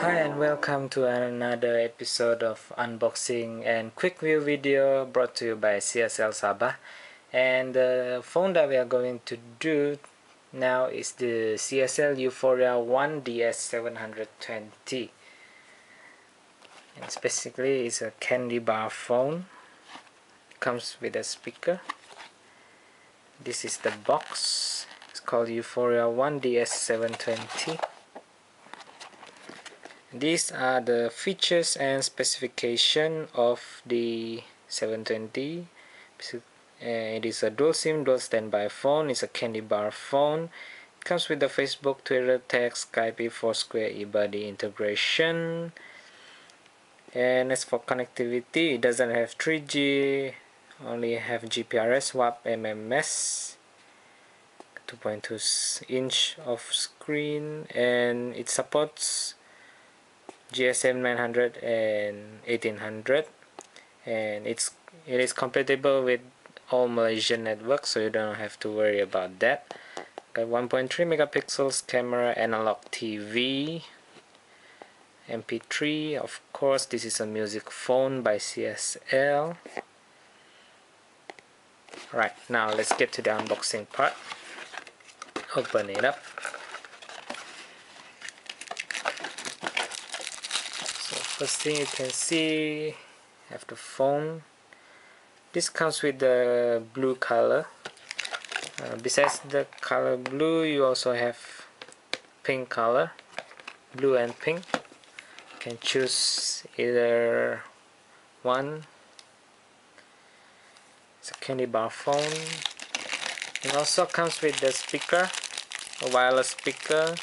Hi and welcome to another episode of unboxing and quick view video brought to you by CSL Sabah. And the phone that we are going to do now is the CSL Euphoria 1 DS720 it's basically it's a candy bar phone. Comes with a speaker. This is the box. It's called Euphoria 1 DS720 these are the features and specification of the 720 uh, it is a dual SIM dual standby phone. It's a candy bar phone. It comes with the Facebook Twitter text Skype Foursquare eBuddy integration. And as for connectivity it doesn't have 3G only have GPRS WAP MMS 2.2 inch of screen and it supports GSM 900 and 1800 and it's it is compatible with all Malaysian networks so you don't have to worry about that. Got 1.3 megapixels camera analog TV MP3 of course. This is a music phone by CSL right now let's get to the unboxing part. Open it up so first thing you can see have the phone this comes with the blue color. Uh, besides the color blue you also have pink color blue and pink. You can choose either one. It's a candy bar phone it also comes with the speaker a wireless speaker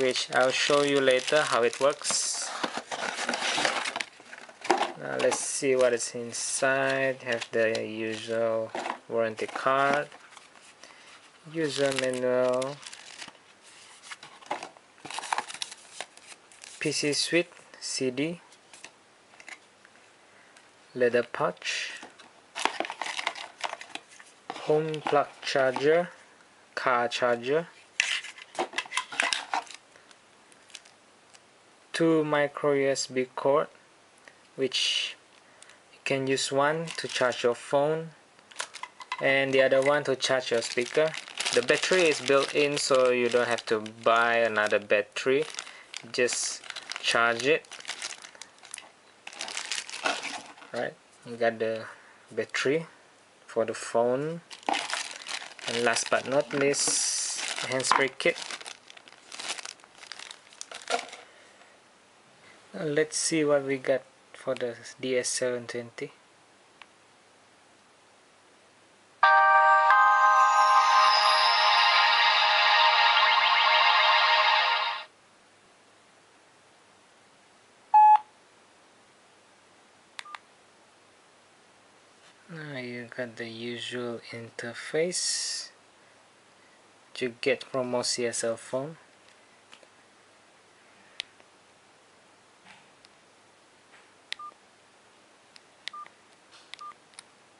which I'll show you later how it works now let's see what is inside. Have the usual warranty card. User manual. PC suite CD leather pouch. Home plug charger. Car charger. Two micro USB cord which you can use one to charge your phone and the other one to charge your speaker. The battery is built in so you don't have to buy another battery. Just charge it. Right you got the battery for the phone. And last but not least handsfree kit. Now let's see what we got for the DS720 Now you got the usual interface you get from most CSL phone.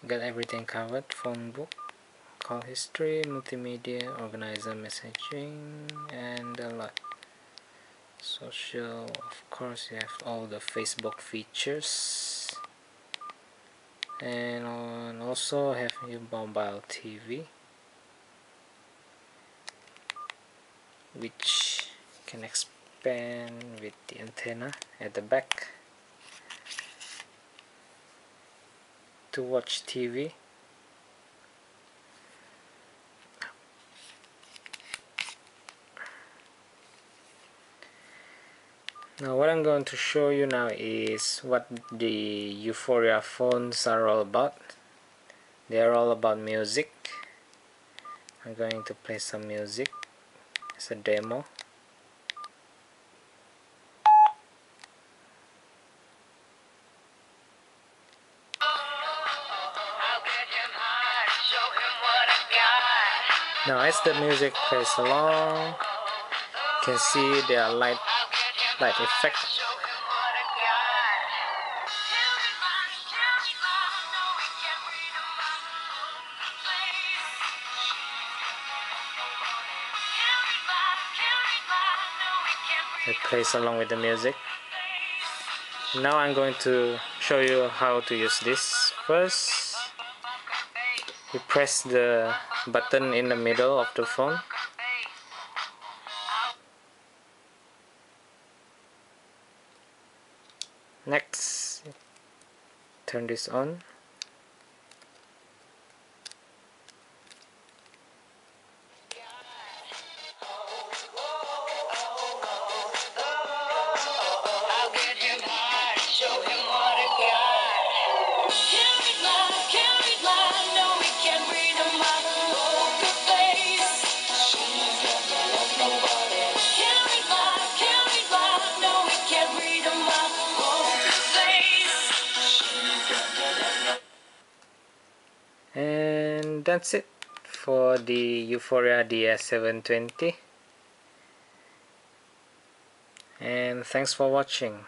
Got everything covered, phone book, call history, multimedia, organizer messaging, and a lot. Social, of course, you have all the Facebook features and also have your mobile TV which can expand with the antenna at the back to watch TV Now what I'm going to show you now is what the Euphoria phones are all about. They are all about music. I'm going to play some music as a demo. Now as the music plays along, you can see there are light light effect. It plays along with the music. Now I'm going to show you how to use this first you press the button in the middle of the phone. Next turn this on that's it for the Euphoria DS720 and thanks for watching